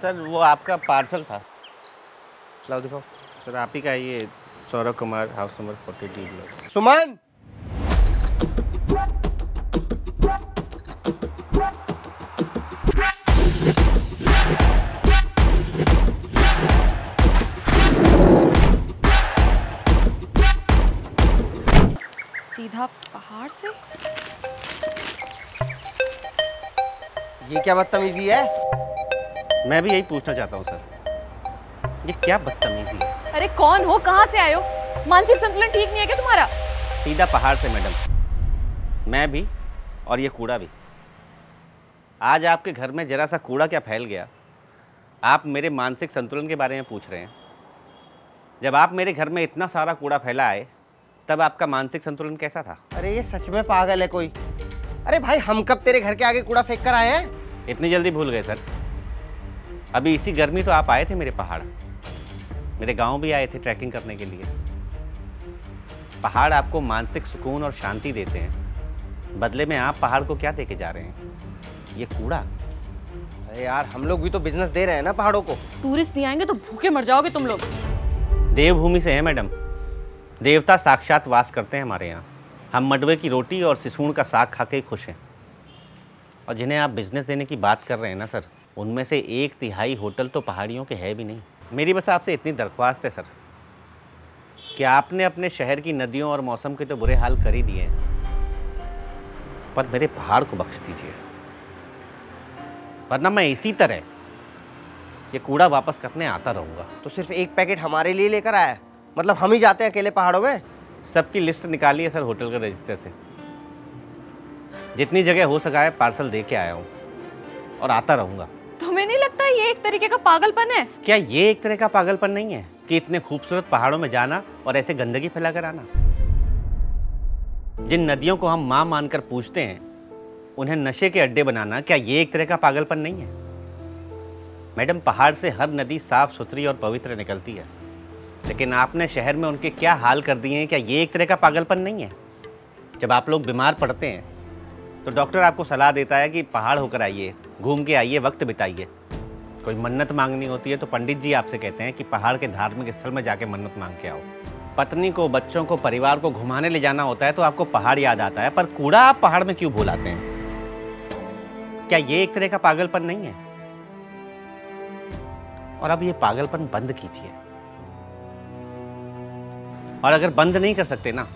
Sir वो आपका parcel था। लाओ दिखाओ। सर आप ही का ये Saurabh Kumar house number forty D. Suman! सीधा पहाड़ से? ये क्या बदतमीजी है? मैं भी यही पूछना चाहता हूँ सर। ये क्या बदतमीजी है? अरे कौन हो? कहाँ से आए हो? मानसिक संतुलन ठीक नहीं है क्या तुम्हारा? सीधा पहाड़ से मैडम। मैं भी और ये कूड़ा भी। आज आपके घर में जरा सा कूड़ा क्या फैल गया? आप मेरे मानसिक संतुलन के बारे में पूछ रहे हैं। जब आप मेरे घर में इतना सारा कूड़ा फैला आए तब आपका मानसिक संतुलन कैसा था? अरे ये सच में पागल है कोई। अरे भाई हम कब तेरे घर के आगे कूड़ा फेंक कर आए हैं? इतनी जल्दी भूल गए सर। अभी इसी गर्मी तो आप आए थे मेरे पहाड़। मेरे गाँव भी आए थे ट्रैकिंग करने के लिए। पहाड़ आपको मानसिक सुकून और शांति देते हैं। बदले में आप पहाड़ को क्या दे के जा रहे हैं? ये कूड़ा। अरे यार हम लोग भी तो बिज़नेस दे रहे हैं ना पहाड़ों को। टूरिस्ट नहीं आएँगे तो भूखे मर जाओगे तुम लोग। देवभूमि से है मैडम। देवता साक्षात वास करते हैं हमारे यहाँ। हम मडवे की रोटी और सिसूण का साग खा के ही खुश हैं। और जिन्हें आप बिज़नेस देने की बात कर रहे हैं ना सर उनमें से एक तिहाई होटल तो पहाड़ियों के है भी नहीं। मेरी बस आपसे इतनी दरख्वास्त है सर कि आपने अपने शहर की नदियों और मौसम के तो बुरे हाल कर ही दिए हैं। पर मेरे पहाड़ को बख्श दीजिए। वरना मैं इसी तरह ये कूड़ा वापस करने आता रहूँगा। तो सिर्फ़ एक पैकेट हमारे लिए लेकर आया है? मतलब हम ही जाते हैं अकेले पहाड़ों में? सबकी लिस्ट निकाली है सर होटल के रजिस्टर से। जितनी जगह हो सका है पार्सल दे के आया हूँ और आता रहूँगा। एक तरीके का पागलपन है? क्या ये एक तरह का पागलपन नहीं है कि इतने खूबसूरत पहाड़ों में जाना और ऐसे गंदगी फैला कर आना? जिन नदियों को हम माँ मानकर पूछते हैं, उन्हें नशे के अड्डे बनाना क्या ये एक तरह का पागलपन नहीं है? मैडम, पहाड़ से हर नदी साफ़ सुथरी और पवित्र निकलती है। लेकिन आपने शहर में उनके क्या हाल कर दिए हैं? क्या ये एक तरह का पागलपन नहीं है? जब आप लोग बीमार पड़ते हैं तो डॉक्टर आपको सलाह देता है कि पहाड़ होकर आइए, घूम के आइए, वक्त बिताइए। कोई मन्नत मांगनी होती है तो पंडित जी आपसे कहते हैं कि पहाड़ के धार्मिक स्थल में जाके मन्नत मांग के आओ। पत्नी को, बच्चों को, परिवार को घुमाने ले जाना होता है तो आपको पहाड़ याद आता है, पर कूड़ा आप पहाड़ में क्यों भूलाते हैं? क्या ये एक तरह का पागलपन नहीं है? और अब ये पागलपन बंद कीजिए। और अगर बंद नहीं कर सकते ना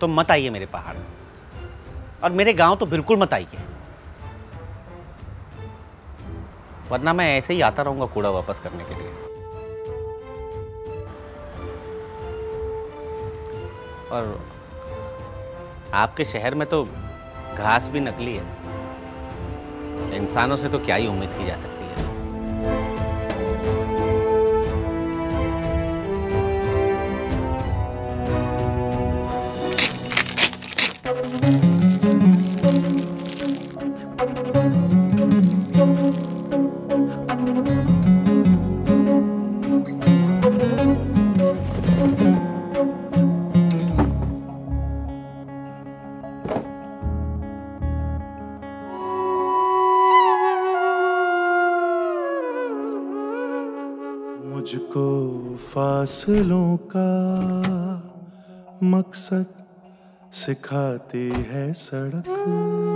तो मत आइए मेरे पहाड़ में। और मेरे गाँव तो बिल्कुल मत आइए। वरना मैं ऐसे ही आता रहूँगा कूड़ा वापस करने के लिए। और आपके शहर में तो घास भी नकली है। इंसानों से तो क्या ही उम्मीद की जा सकती है। मुझको फासलों का मकसद सिखाती है सड़क।